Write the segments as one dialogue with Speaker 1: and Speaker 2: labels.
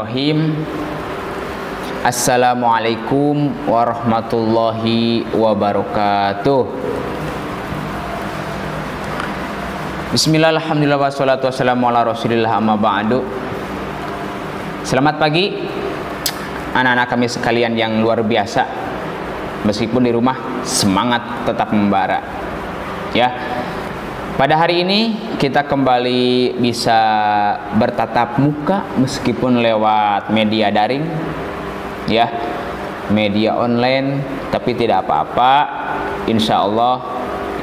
Speaker 1: Bismillahirrahmanirrahim. Assalamualaikum warahmatullahi wabarakatuh. Bismillah, alhamdulillah, wassalatu Selamat pagi Anak-anak kami sekalian yang luar biasa. Meskipun di rumah semangat tetap membara. Ya pada hari ini kita kembali bisa bertatap muka meskipun lewat media daring ya. Media online tapi tidak apa-apa. Insya Allah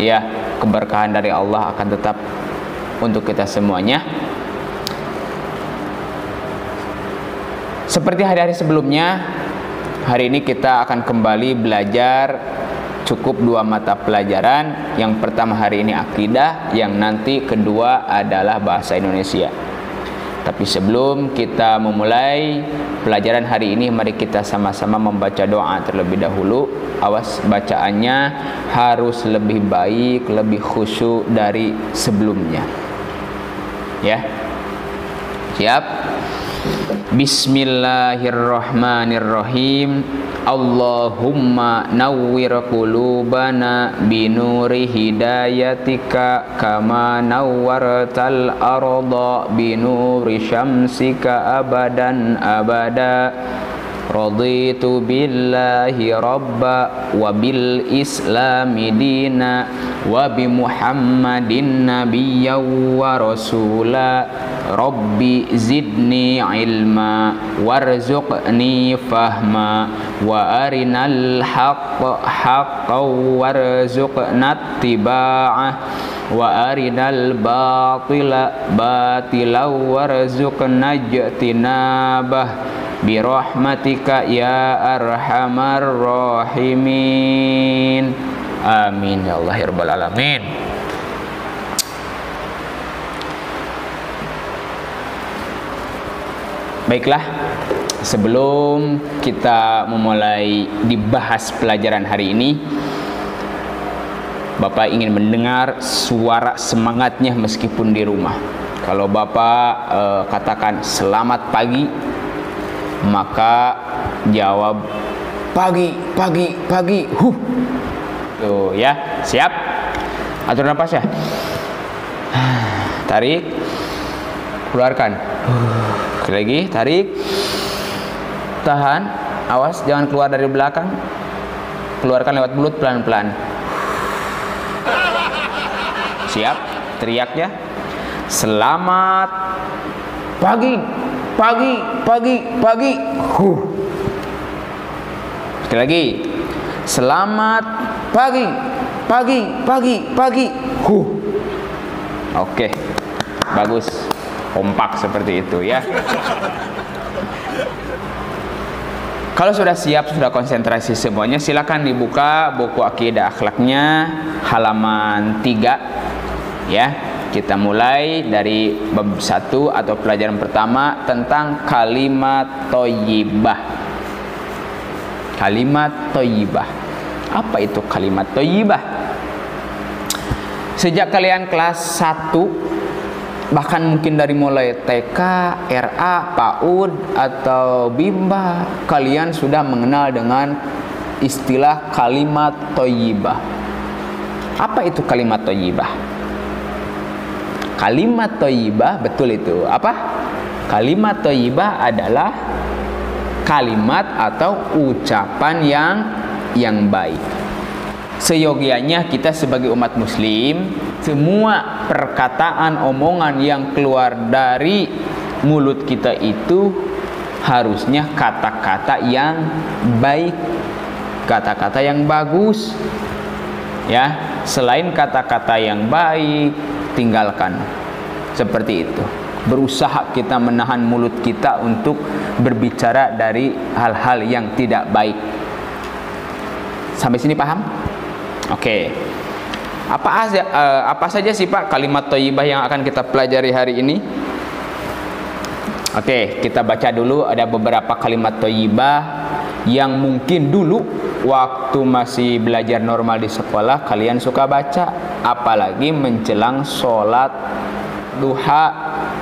Speaker 1: ya keberkahan dari Allah akan tetap untuk kita semuanya. Seperti hari-hari sebelumnya hari ini kita akan kembali belajar cukup dua mata pelajaran. Yang pertama hari ini akidah, yang nanti kedua adalah bahasa Indonesia. Tapi sebelum kita memulai pelajaran hari ini, mari kita sama-sama membaca doa terlebih dahulu. Awas bacaannya harus lebih baik, lebih khusyuk dari sebelumnya. Ya. Siap? Bismillahirrahmanirrahim. Allahumma nawwir qulubana binuri hidayatika kama nawwartal arda binuri syamsika abadan abada raditu billahi rabba wa bil islami dina wa bi muhammadin nabiyya wa rasula. Rabbi zidni ilma warzuqni fahma wa arinal haqqa haqqan warzuqna ittiba'ah wa arinal batila batila warzuqna ijtinabah birahmatika ya arhamar rahimin. Amin ya Allah ya alamin. Baiklah sebelum kita memulai dibahas pelajaran hari ini Bapak ingin mendengar suara semangatnya meskipun di rumah. Kalau Bapak eh, katakan selamat pagi maka jawab pagi pagi pagi. Huh. Tuh ya. Siap? Atur nafas ya. Tarik. Keluarkan. Sekali lagi. Tarik. Tahan. Awas jangan keluar dari belakang. Keluarkan lewat mulut pelan-pelan. Siap? Teriaknya selamat pagi pagi, pagi, pagi. Huh. Sekali lagi. Selamat pagi, pagi, pagi, pagi. Huh. Oke. Bagus. Kompak seperti itu ya. Kalau sudah siap, sudah konsentrasi semuanya, silakan dibuka buku akidah akhlaknya halaman 3 ya kita mulai dari bab satu atau pelajaran pertama tentang kalimat toyibah. Kalimat toyibah. Apa itu kalimat toyibah? Sejak kalian kelas 1 bahkan mungkin dari mulai TK, RA, PAUD atau BIMBA kalian sudah mengenal dengan istilah kalimat toyibah. Apa itu kalimat toyibah kalimat toyibah betul itu. Apa? Kalimat toyibah adalah kalimat atau ucapan yang yang baik. Seyogianya kita sebagai umat muslim semua perkataan omongan yang keluar dari mulut kita itu harusnya kata-kata yang baik kata-kata yang bagus ya. Selain kata-kata yang baik tinggalkan seperti itu. Berusaha kita menahan mulut kita untuk berbicara dari hal-hal yang tidak baik. Sampai sini paham? Oke. Apa aja uh, apa saja sih Pak kalimat thayyibah yang akan kita pelajari hari ini? Oke, kita baca dulu. Ada beberapa kalimat thayyibah yang mungkin dulu waktu masih belajar normal di sekolah kalian suka baca apalagi menjelang sholat duha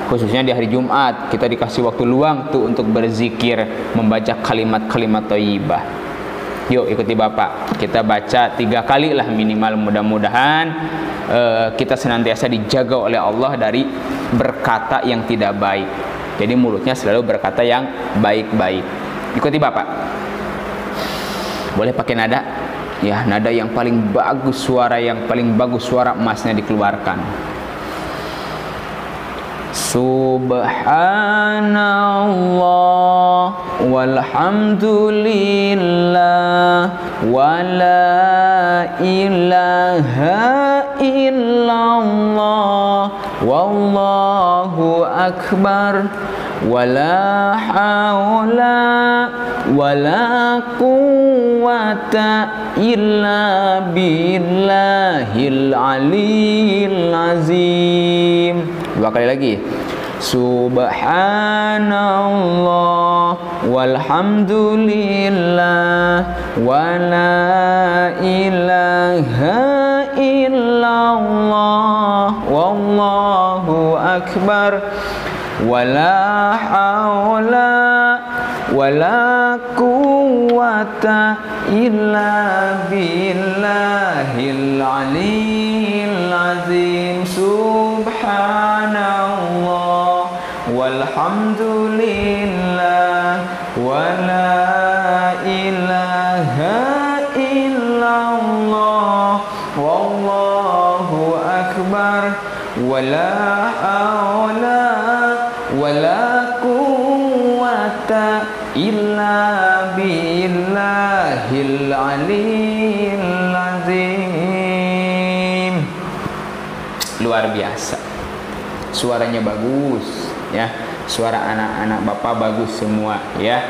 Speaker 1: khususnya di hari Jumat. Kita dikasih waktu luang tuh untuk berzikir membaca kalimat-kalimat thayyibah yuk ikuti bapak. Kita baca tiga kali lah minimal mudah-mudahan uh, kita senantiasa dijaga oleh Allah dari berkata yang tidak baik. Jadi mulutnya selalu berkata yang baik-baik. Ikuti bapak boleh pakai nada? Ya nada yang paling bagus suara yang paling bagus suara emasnya dikeluarkan. Subhanallah walhamdulillah wala ilaha illallah wallahu akbar wala haula wala quwwata illa billahil aliyil azim. Dua kali lagi. Subhanallah walhamdulillah wala ilaha illallah wallahu akbar wala haula wala quwwata illa billahil aliyil azim subhanallah walhamdulillah wala ilaha illallah wallahu akbar wala haula wala illa billahil aliyil azim luar biasa. Suaranya bagus ya. Suara anak-anak bapak bagus semua ya.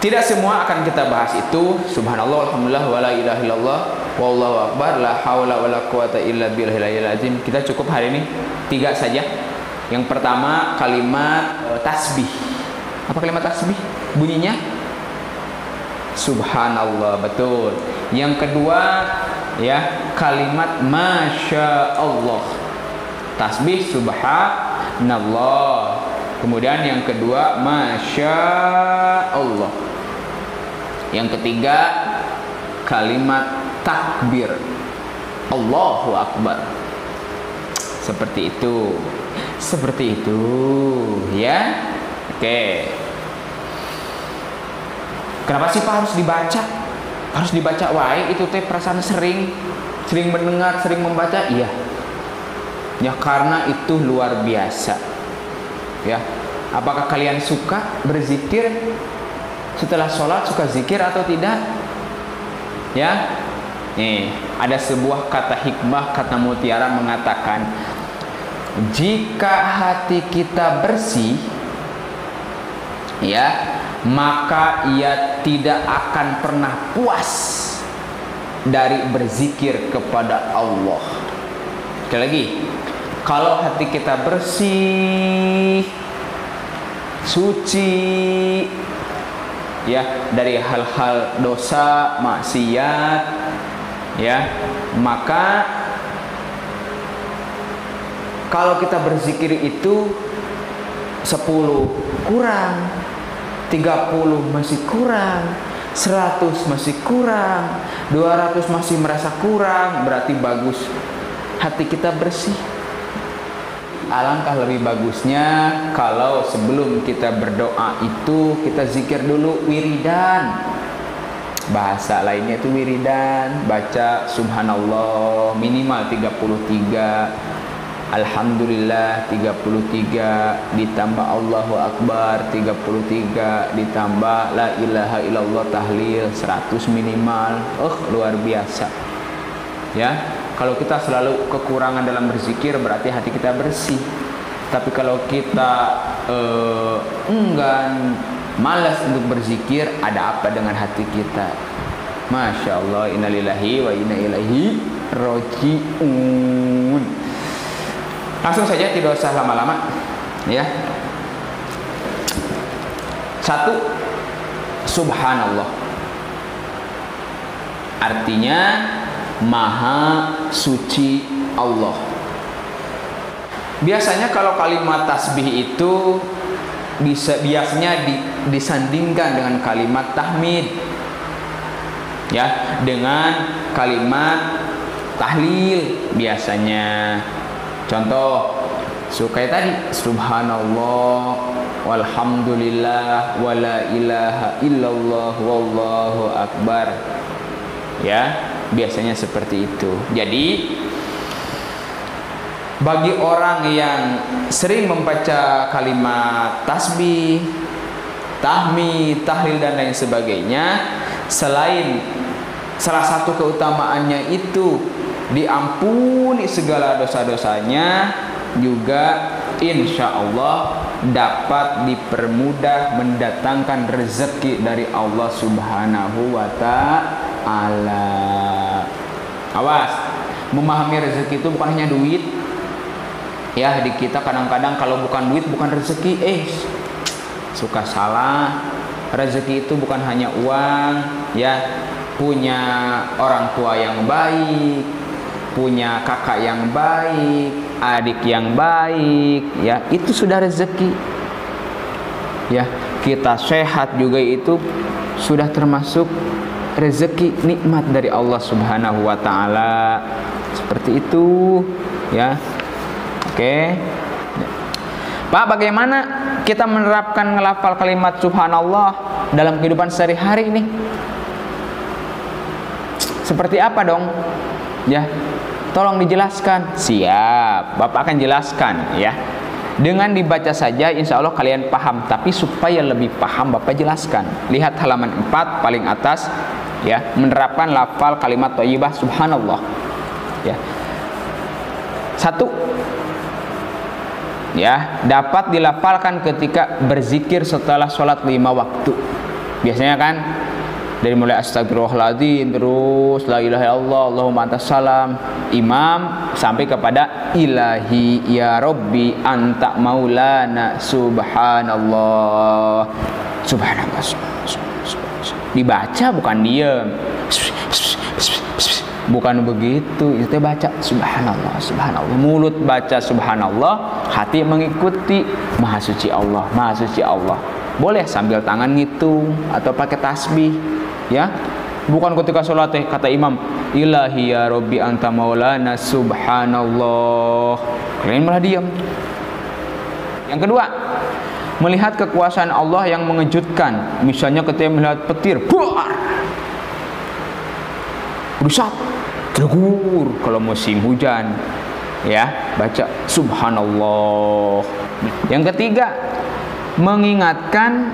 Speaker 1: Tidak semua akan kita bahas itu. Subhanallah alhamdulillah wala ilaha illallah. Wallahu akbar la haula wala quwata illa billahil azim. Kita cukup hari ini tiga saja yang pertama kalimat uh, tasbih. Apa kalimat tasbih? Bunyinya? Subhanallah betul. Yang kedua ya kalimat masya Allah tasbih subhanallah. Kemudian yang kedua masya Allah yang ketiga kalimat takbir. Allahu akbar. Seperti itu seperti itu ya. Oke. Kenapa sih Pak harus dibaca? Harus dibaca wae itu teh perasaan sering sering mendengar sering membaca? Iya. Ya karena itu luar biasa. Ya. Apakah kalian suka berzikir setelah sholat suka zikir atau tidak? Ya, nih ada sebuah kata hikmah kata mutiara mengatakan jika hati kita bersih, ya maka ia tidak akan pernah puas dari berzikir kepada Allah. Sekali lagi, kalau hati kita bersih, suci, ya dari hal-hal dosa maksiat ya maka kalau kita berzikir itu 10 kurang 30 masih kurang 100 masih kurang 200 masih merasa kurang berarti bagus. Hati kita bersih. Alangkah lebih bagusnya kalau sebelum kita berdoa itu kita zikir dulu wiridan. Bahasa lainnya itu wiridan baca subhanallah minimal 33 Alhamdulillah 33 ditambah Allahu Akbar 33 ditambah La ilaha illallah tahlil 100 minimal oh luar biasa ya kalau kita selalu kekurangan dalam berzikir berarti hati kita bersih. Tapi kalau kita uh, enggan, malas untuk berzikir, ada apa dengan hati kita? Masya Allah, innalillahi wa inna ilaihi rojiun. Langsung saja tidak usah lama-lama, ya. Satu, subhanallah. Artinya maha suci Allah biasanya kalau kalimat tasbih itu bisa biasanya di, disandingkan dengan kalimat tahmid ya dengan kalimat tahlil biasanya contoh sukai tadi subhanallah walhamdulillah wala ilaha illallah wallahu akbar. Ya biasanya seperti itu. Jadi bagi orang yang sering membaca kalimat tasbih, tahmid, tahlil dan lain sebagainya, selain salah satu keutamaannya itu diampuni segala dosa-dosanya, juga insya Allah dapat dipermudah mendatangkan rezeki dari Allah Subhanahu wa Ta'ala. Awas, memahami rezeki itu bukan hanya duit, ya di kita kadang-kadang kalau bukan duit bukan rezeki eh suka salah rezeki itu bukan hanya uang ya punya orang tua yang baik punya kakak yang baik adik yang baik ya itu sudah rezeki ya kita sehat juga itu sudah termasuk rezeki nikmat dari Allah Subhanahu wa taala seperti itu ya Oke. Pak, bagaimana kita menerapkan ngelafal kalimat subhanallah dalam kehidupan sehari-hari ini? Seperti apa dong? Ya. Tolong dijelaskan. Siap. Bapak akan jelaskan ya. Dengan dibaca saja insya Allah kalian paham. Tapi supaya lebih paham Bapak jelaskan. Lihat halaman 4 paling atas ya. Menerapkan lafal kalimat thayyibah subhanallah. Ya. Satu. Ya. Dapat dilafalkan ketika berzikir setelah sholat lima waktu. Biasanya kan dari mulai astagfirullahaladzim terus la ilaha illallah Allahumma antas salam imam sampai kepada ilahi ya rabbi anta maulana subhanallah. Subhanallah, subhanallah. dibaca bukan diam bukan begitu itu baca subhanallah subhanallah. Mulut baca subhanallah hati mengikuti. Maha suci Allah maha suci Allah. Boleh sambil tangan ngitung atau pakai tasbih ya? Bukan ketika sholat eh, kata imam ilahi ya rabbi anta maulana subhanallah. Kalian malah diam. Yang kedua melihat kekuasaan Allah yang mengejutkan. Misalnya ketika melihat petir buar. Rusak tegur kalau musim hujan. Ya baca subhanallah. Yang ketiga mengingatkan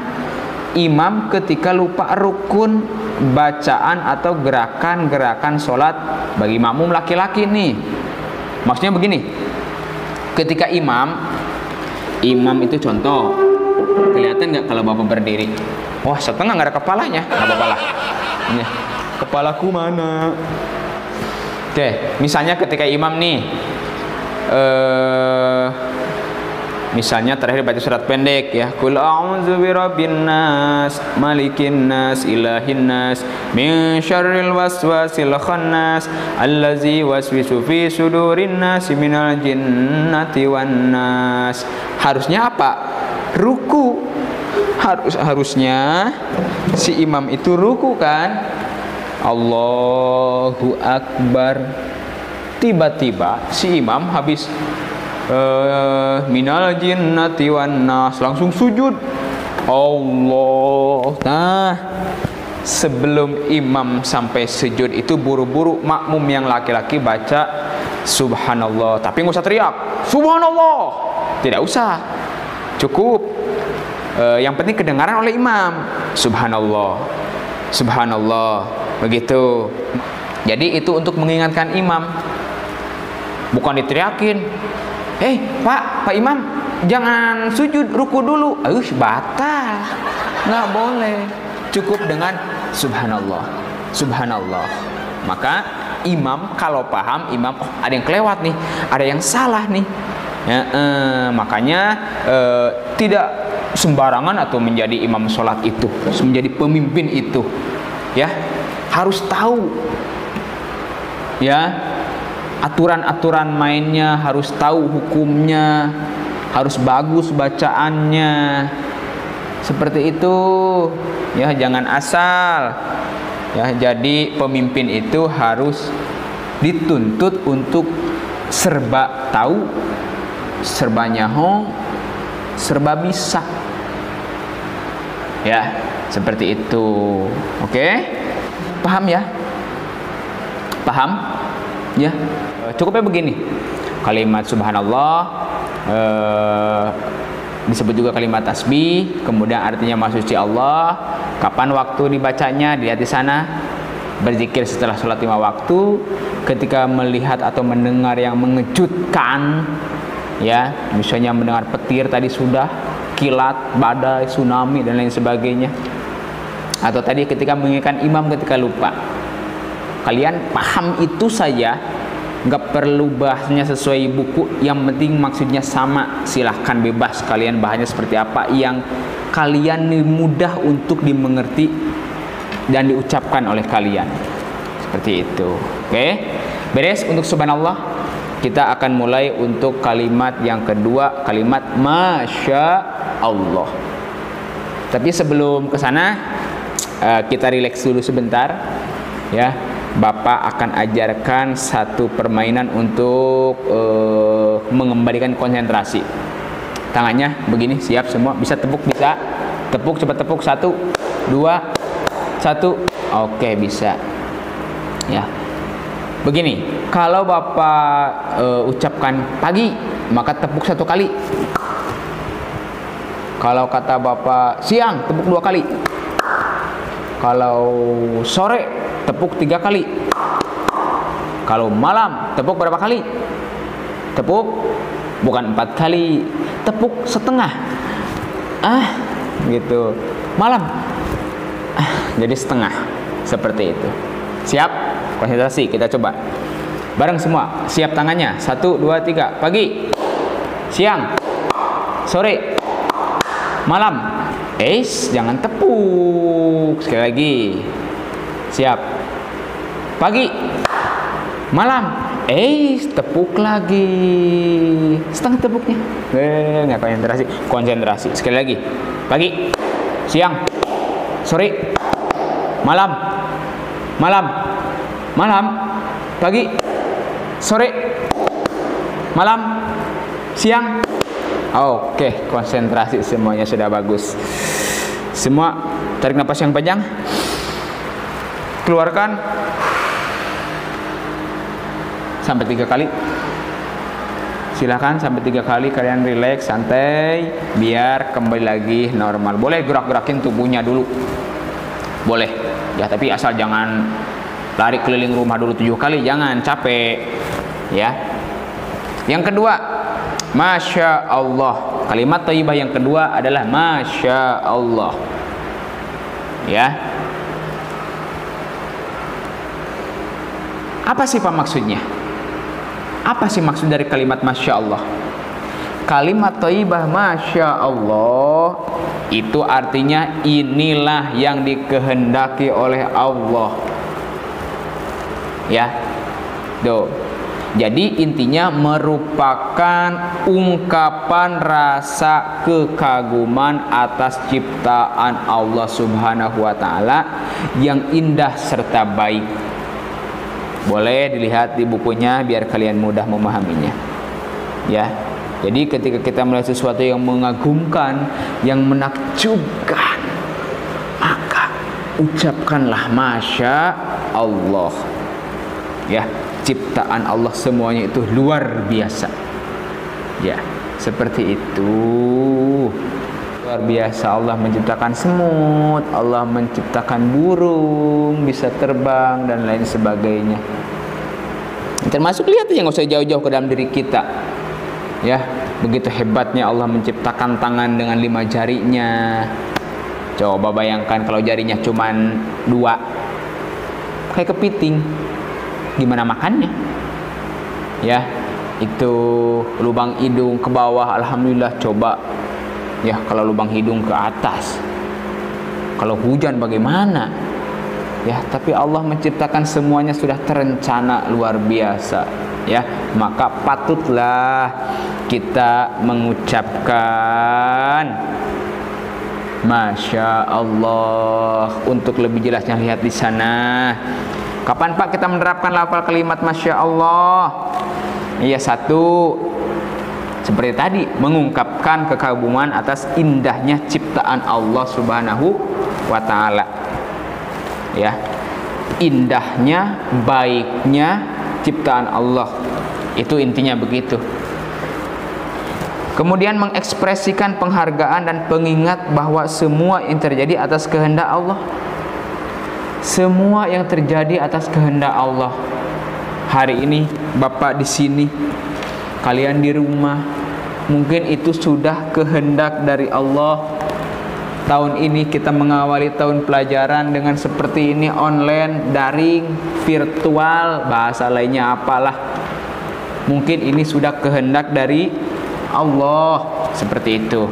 Speaker 1: imam ketika lupa rukun bacaan atau gerakan-gerakan sholat. Bagi makmum laki-laki nih. Maksudnya begini. Ketika imam imam itu contoh. Kelihatan nggak kalau bapak berdiri? Wah setengah nggak ada kepalanya. Nggak apa-apa lah. Kepalaku mana? Oke, misalnya ketika imam nih uh, misalnya terakhir baca surat pendek ya. Kul a'udzu birabbin nas malikin nas ilahin nas min syarril waswasil khannas allazi waswisu fi sudurin nas minal jinnati wan nas. Harusnya apa? Ruku. Harus harusnya si imam itu ruku kan? Allahu Akbar. Tiba-tiba si imam habis uh, minal jinnati wan nas. Langsung sujud. Allah. Nah sebelum imam sampai sujud itu buru-buru makmum yang laki-laki baca subhanallah. Tapi nggak usah teriak subhanallah. Tidak usah. Cukup. Uh, yang penting kedengaran oleh imam. Subhanallah. Subhanallah. Begitu. Jadi itu untuk mengingatkan imam. Bukan diteriakin eh pak pak imam jangan sujud ruku dulu. Eh batal. Nggak boleh. Cukup dengan subhanallah. Subhanallah. Maka imam kalau paham imam oh ada yang kelewat nih. Ada yang salah nih. Ya, eh, makanya eh, tidak sembarangan atau menjadi imam sholat itu. Menjadi pemimpin itu. Ya harus tahu. Ya aturan-aturan mainnya harus tahu hukumnya harus bagus bacaannya. Seperti itu. Ya jangan asal. Ya jadi pemimpin itu harus dituntut untuk serba tahu serba nyaho serba bisa. Ya seperti itu. Oke? Paham ya? Paham? Ya cukupnya begini. Kalimat subhanallah eh, disebut juga kalimat tasbih kemudian artinya maksudnya Allah. Kapan waktu dibacanya dilihat di sana? Berzikir setelah sholat lima waktu. Ketika melihat atau mendengar yang mengejutkan ya misalnya mendengar petir tadi sudah kilat badai tsunami dan lain sebagainya. Atau tadi ketika mengingatkan imam ketika lupa. Kalian paham itu saja nggak perlu bahasnya sesuai buku yang penting maksudnya sama. Silahkan bebas kalian bahasnya seperti apa yang kalian mudah untuk dimengerti dan diucapkan oleh kalian. Seperti itu. Oke? Beres untuk subhanallah? Kita akan mulai untuk kalimat yang kedua kalimat masya Allah tapi sebelum ke sana eh, kita rileks dulu sebentar ya Bapak akan ajarkan satu permainan untuk uh, mengembalikan konsentrasi. Tangannya begini, siap semua. Bisa tepuk, bisa. Tepuk, cepat tepuk. Satu, dua, satu. Oke, bisa. Ya. Begini, kalau Bapak uh, ucapkan pagi, maka tepuk satu kali. Kalau kata Bapak siang, tepuk dua kali. Kalau sore, tepuk tiga kali. Kalau malam tepuk berapa kali? Tepuk bukan empat kali tepuk setengah. Ah gitu. Malam. Ah, jadi setengah. Seperti itu. Siap? Konsentrasi kita coba. Bareng semua. Siap tangannya. Satu dua tiga. Pagi. Siang. Sore. Malam. Eh jangan tepuk. Sekali lagi. Siap pagi. Malam. Eh tepuk lagi. Setengah tepuknya. Eh nggak konsentrasi. Konsentrasi. Sekali lagi. Pagi. Siang. Sore. Malam. Malam. Malam. Pagi. Sore. Malam. Siang. Oke konsentrasi. Semuanya sudah bagus. Semua tarik nafas yang panjang. Keluarkan sampai tiga kali. Silahkan sampai tiga kali kalian relax santai biar kembali lagi normal. Boleh gerak-gerakin tubuhnya dulu. Boleh. Ya tapi asal jangan lari keliling rumah dulu tujuh kali. Jangan capek. Ya. Yang kedua Masya Allah. Kalimat taibah yang kedua adalah Masya Allah. Ya. Apa sih pak maksudnya apa sih maksud dari kalimat Masya Allah? Kalimat Taibah Masya Allah itu artinya inilah yang dikehendaki oleh Allah. Ya, do. Jadi intinya merupakan ungkapan rasa kekaguman atas ciptaan Allah Subhanahu wa taala yang indah serta baik boleh dilihat di bukunya biar kalian mudah memahaminya. Ya. Jadi ketika kita melihat sesuatu yang mengagumkan, yang menakjubkan, maka ucapkanlah masya Allah. Ya, ciptaan Allah semuanya itu luar biasa. Ya, seperti itu luar biasa Allah menciptakan semut Allah menciptakan burung bisa terbang dan lain sebagainya. Termasuk lihat aja nggak usah jauh-jauh ke dalam diri kita. Ya begitu hebatnya Allah menciptakan tangan dengan lima jarinya. Coba bayangkan kalau jarinya cuma dua. Kayak kepiting. Gimana makannya? Ya itu lubang hidung ke bawah alhamdulillah coba ya kalau lubang hidung ke atas. Kalau hujan bagaimana? Ya tapi Allah menciptakan semuanya sudah terencana luar biasa. Ya maka patutlah kita mengucapkan Masya Allah. Untuk lebih jelasnya lihat di sana. Kapan Pak kita menerapkan lafal kalimat Masya Allah? Iya satu seperti tadi mengungkapkan kekaguman atas indahnya ciptaan Allah Subhanahu wa taala. Ya. Indahnya baiknya ciptaan Allah. Itu intinya begitu. Kemudian mengekspresikan penghargaan dan pengingat bahwa semua yang terjadi atas kehendak Allah. Semua yang terjadi atas kehendak Allah. Hari ini Bapak di sini kalian di rumah mungkin itu sudah kehendak dari Allah tahun ini kita mengawali tahun pelajaran dengan seperti ini online, daring, virtual, bahasa lainnya apalah. Mungkin ini sudah kehendak dari Allah seperti itu.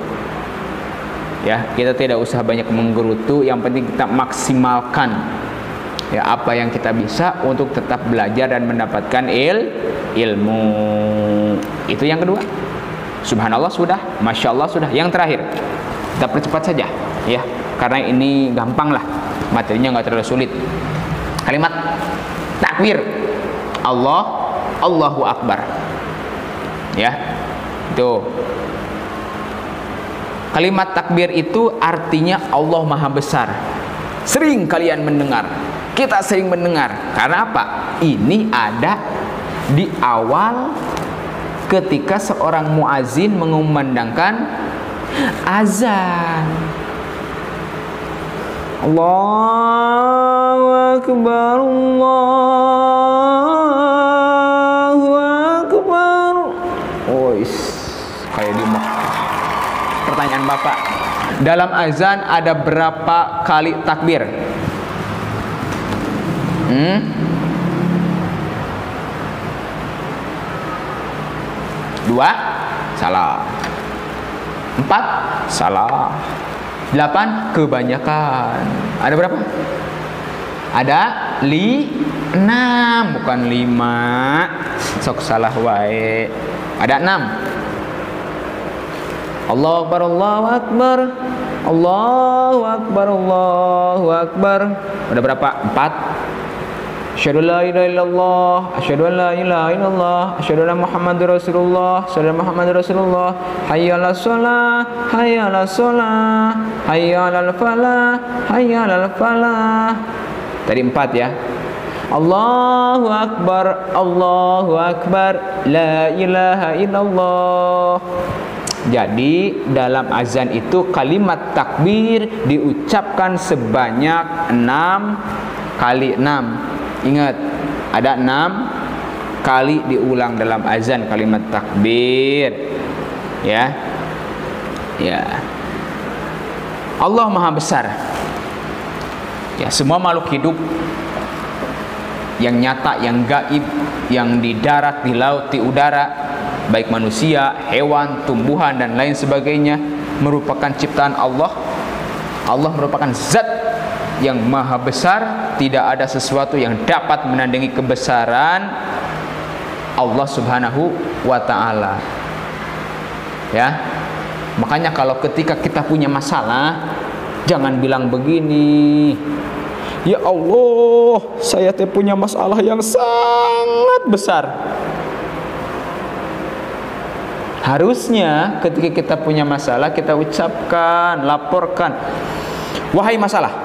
Speaker 1: Ya, kita tidak usah banyak menggerutu, yang penting kita maksimalkan ya apa yang kita bisa untuk tetap belajar dan mendapatkan il ilmu. Itu yang kedua. Subhanallah sudah, masya Allah sudah. Yang terakhir, kita percepat saja ya. Karena ini gampang lah. Materinya nggak terlalu sulit. Kalimat takbir Allah Allahu Akbar. Ya itu. Kalimat takbir itu artinya Allah maha besar. Sering kalian mendengar. Kita sering mendengar. Karena apa? Ini ada di awal ketika seorang muazin mengumandangkan azan. Allahu Akbar Allahu Akbar. Ois. Kayak di pertanyaan Bapak dalam azan ada berapa kali takbir? Hmm? Dua salah Empat, salah. Delapan, kebanyakan. Ada berapa? Ada li, enam, bukan lima. Sok salah wae. Ada enam. Allah Akbar, Allahu Akbar. Allahu Akbar, Allahu Akbar. Ada berapa? Empat. Asyhadu la ilaha illallah, asyhadu la ilaha illallah, asyhadu anna Muhammadar Rasulullah, asyhadu Muhammadar Rasulullah. Hayya 'alas shalah, hayya 'alas shalah, hayya 'alal falah, hayya 'alal falah. Tadi empat ya. Allahu akbar, Allahu akbar, la ilaha illallah. Jadi dalam azan itu kalimat takbir diucapkan sebanyak enam kali enam Ingat, ada enam kali diulang dalam azan kalimat takbir. Ya. Ya. Allah Maha Besar. Ya, semua makhluk hidup yang nyata, yang gaib, yang di darat, di laut, di udara, baik manusia, hewan, tumbuhan dan lain sebagainya merupakan ciptaan Allah. Allah merupakan zat yang maha besar tidak ada sesuatu yang dapat menandingi kebesaran Allah Subhanahu wa taala. Ya. Makanya kalau ketika kita punya masalah jangan bilang begini. Ya Allah, saya teh punya masalah yang sangat besar. Harusnya ketika kita punya masalah kita ucapkan, laporkan. Wahai masalah,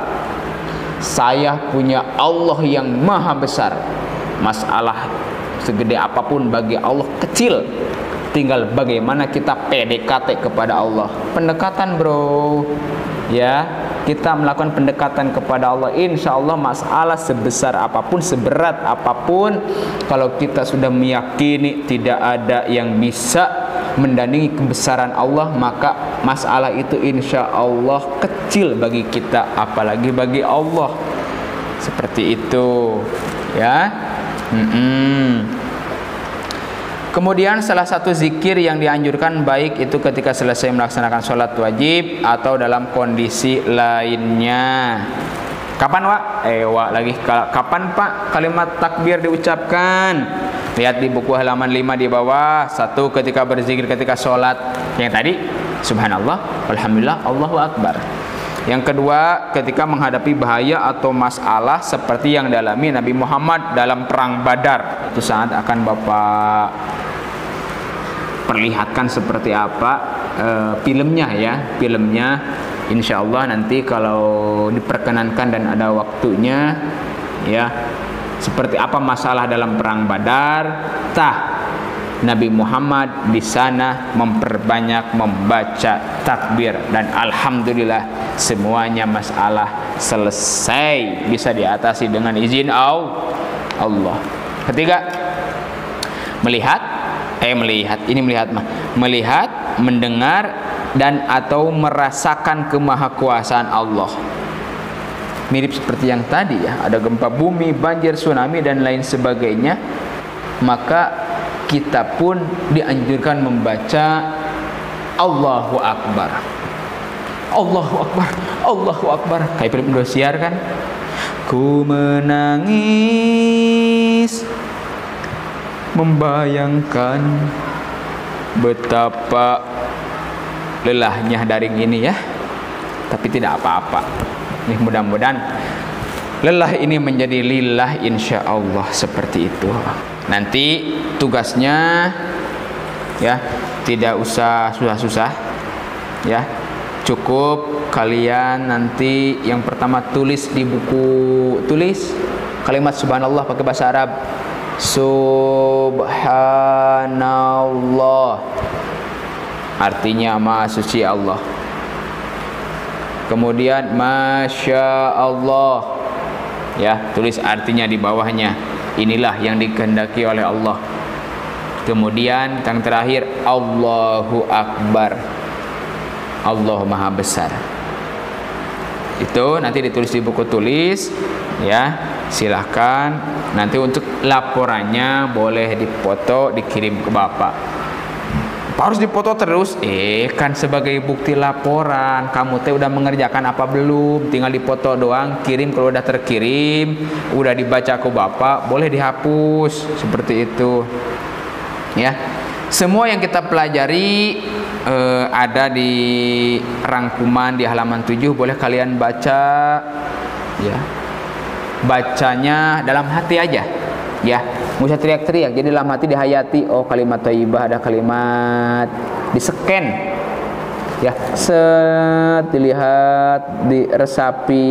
Speaker 1: saya punya Allah yang maha besar. Masalah segede apa pun bagi Allah kecil. Tinggal bagaimana kita PDKT kepada Allah. Pendekatan bro. Ya kita melakukan pendekatan kepada Allah. Insya Allah masalah sebesar apa pun seberat apa pun kalau kita sudah meyakini tidak ada yang bisa mendandingi kebesaran Allah maka masalah itu insya Allah kecil bagi kita apalagi bagi Allah. Seperti itu ya. Mm -mm. Kemudian salah satu zikir yang dianjurkan baik itu ketika selesai melaksanakan sholat wajib atau dalam kondisi lainnya. Kapan Wak? Eh Wak lagi kapan Pak kalimat takbir diucapkan? Lihat di buku halaman 5 di bawah. Satu ketika berzikir ketika sholat. Yang tadi Subhanallah, Alhamdulillah, Allahu Akbar. Yang kedua, ketika menghadapi bahaya atau masalah seperti yang dialami Nabi Muhammad dalam perang Badar. Itu saat akan Bapak perlihatkan seperti apa uh, filmnya ya, filmnya insya Allah nanti kalau diperkenankan dan ada waktunya ya seperti apa masalah dalam perang Badar tah Nabi Muhammad di sana memperbanyak membaca takbir dan alhamdulillah semuanya masalah selesai bisa diatasi dengan izin Allah. Ketiga melihat eh melihat. Ini melihat mah. Melihat mendengar dan atau merasakan kemahakuasaan Allah. Mirip seperti yang tadi ya. Ada gempa bumi banjir tsunami dan lain sebagainya. Maka kita pun dianjurkan membaca Allahu Akbar. Allahu Akbar Allahu Akbar. Kayak film Indosiar kan? Ku menangis membayangkan betapa lelahnya daring ini ya. Tapi tidak apa-apa. Ini mudah-mudahan lelah ini menjadi lillah insya Allah seperti itu. Nanti tugasnya ya tidak usah susah-susah ya. Cukup kalian nanti yang pertama tulis di buku tulis kalimat subhanallah pakai bahasa Arab subhanallah. Artinya maha suci Allah. Kemudian masya Allah ya tulis artinya di bawahnya. Inilah yang dikehendaki oleh Allah. Kemudian yang terakhir Allahu Akbar. Allah maha besar. Itu nanti ditulis di buku tulis ya silahkan. Nanti untuk laporannya boleh dipoto dikirim ke bapak. Harus dipoto terus? Eh kan sebagai bukti laporan kamu teh udah mengerjakan apa belum? Tinggal dipoto doang kirim kalau udah terkirim udah dibaca ke bapak boleh dihapus. Seperti itu. Ya. Semua yang kita pelajari eh, ada di rangkuman di halaman 7 boleh kalian baca. Ya bacanya dalam hati aja. Ya nggak usah teriak-teriak jadi dalam hati dihayati oh kalimat thayyibah ada kalimat di scan ya set dilihat diresapi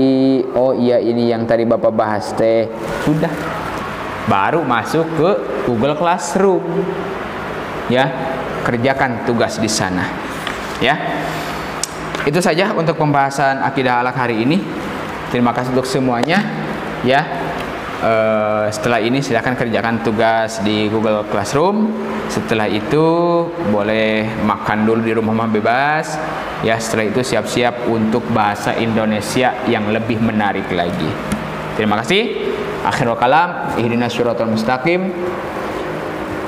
Speaker 1: oh iya ini yang tadi bapak bahas teh. Sudah. Baru masuk ke Google Classroom. Ya kerjakan tugas di sana. Ya itu saja untuk pembahasan akidah alak hari ini. Terima kasih untuk semuanya ya. Uh, setelah ini silahkan kerjakan tugas di Google Classroom. Setelah itu boleh makan dulu di rumah mah bebas. Ya setelah itu siap-siap untuk bahasa Indonesia yang lebih menarik lagi. Terima kasih. Akhirul kalam ihdinas syiratal mustaqim.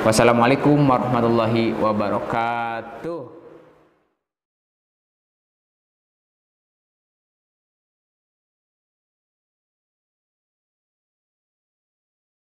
Speaker 1: Wassalamualaikum warahmatullahi wabarakatuh